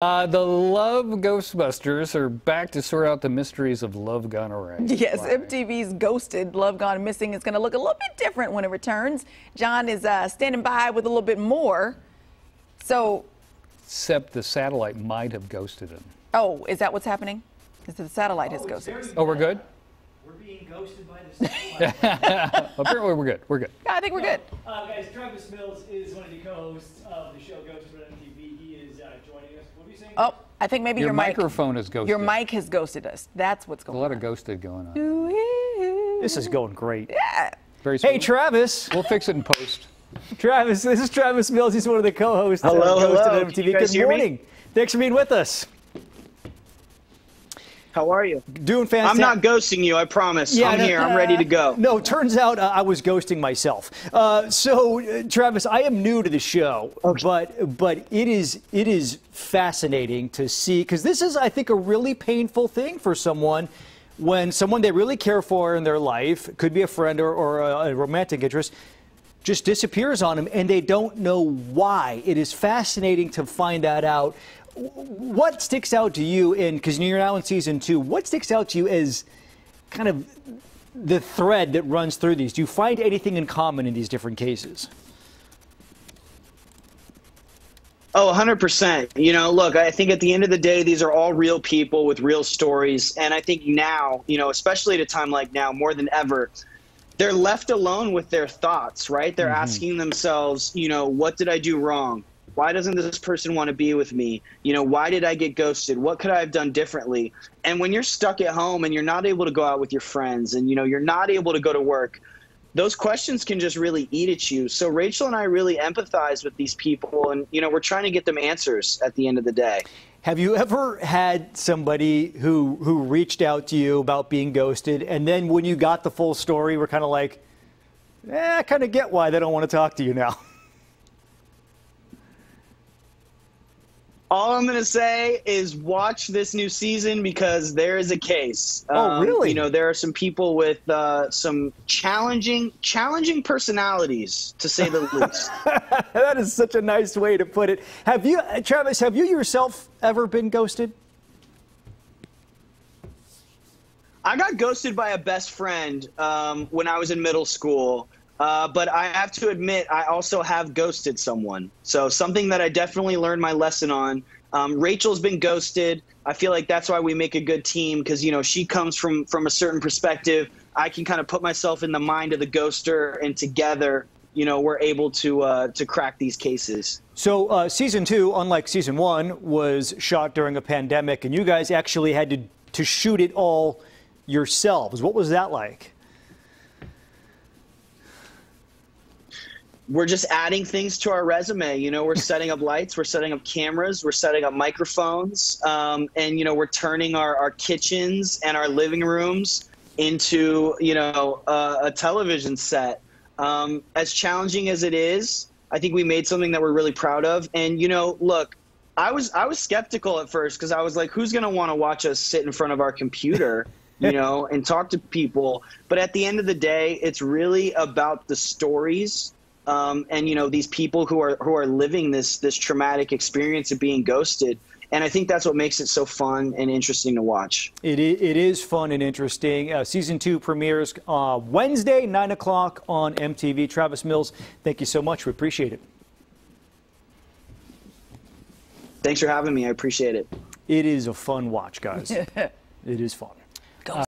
Uh, the Love Ghostbusters are back to sort out the mysteries of Love Gone Awry. Yes, MTV's Ghosted Love Gone Missing is going to look a little bit different when it returns. John is uh, standing by with a little bit more. So, Except the satellite might have ghosted him. oh, is that what's happening? Is the satellite has Oh, it's ghosted? very Oh, we're good? We're being ghosted by the satellite. Apparently, we're good. We're good. Yeah, I think we're good. Uh, guys, Travis Mills is one of the co-hosts of the show Ghosted on MTV. He is uh, joining us. What were you saying? Oh, I think maybe Your your, mic. microphone is ghosted. Your mic has ghosted us. That's what's going on. A lot on. of ghosted going on. This is going great. Yeah. Very Hey. Travis. We'll fix it in post. Travis, this is Travis Mills. He's one of the co-hosts Hello, of Ghosted hello. on Can MTV. you guys Good hear me? morning. Thanks for being with us. How are you? Doing fantastic. I'm not ghosting you, I promise. Yeah, I'm no- here. I'm ready to go. No, turns out uh, I was ghosting myself. Uh, so, uh, Travis, I am new to the show, but but it is it is fascinating to see because this is, I think, a really painful thing for someone when someone they really care for in their life could be a friend or, or a, a romantic interest just disappears on them and they don't know why. It is fascinating to find that out. What sticks out to you in because you're now in season two? What sticks out to you as kind of the thread that runs through these? Do you find anything in common in these different cases? Oh, 100%. You know, look, I think at the end of the day, these are all real people with real stories. And I think now, you know, especially at a time like now, more than ever, they're left alone with their thoughts, right? They're mm-hmm. asking themselves, you know, what did I do wrong? Why doesn't this person want to be with me? You know, why did I get ghosted? What could I have done differently? And when you're stuck at home and you're not able to go out with your friends and, you know, you're not able to go to work, those questions can just really eat at you. So Rachel and I really empathize with these people and, you know, we're trying to get them answers at the end of the day. Have you ever had somebody who who reached out to you about being ghosted, and then when you got the full story, were kind of like, eh, I kind of get why they don't want to talk to you now. All I'm going to say is watch this new season because there is a case. Um, Oh, really? You know, there are some people with uh, some challenging, challenging personalities, to say the least. that is such a nice way to put it. Have you, uh, Travis? Have you yourself ever been ghosted? I got ghosted by a best friend um, when I was in middle school. Uh, but I have to admit, I also have ghosted someone. So something that I definitely learned my lesson on. Um, Rachel's been ghosted. I feel like that's why we make a good team because you know she comes from from a certain perspective. I can kind of put myself in the mind of the ghoster, and together, you know, we're able to uh, to crack these cases. So uh, season two, unlike season one, was shot during a pandemic, and you guys actually had to to shoot it all yourselves. What was that like? We're just adding things to our resume. You know, we're setting up lights, we're setting up cameras, we're setting up microphones, um, and you know, we're turning our, our kitchens and our living rooms into you know uh, a television set. Um, as challenging as it is, I think we made something that we're really proud of. And you know, look, I was I was skeptical at first because I was like, who's going to want to watch us sit in front of our computer? you know, and talk to people. But at the end of the day, it's really about the stories um, and you know these people who are who are living this this traumatic experience of being ghosted and i think that's what makes it so fun and interesting to watch It is, it is fun and interesting. Uh, season two premieres uh, Wednesday, 9 o'clock on MTV. Travis Mills, thank you so much. We appreciate it. thanks for having me i appreciate it It is a fun watch, guys. it is fun.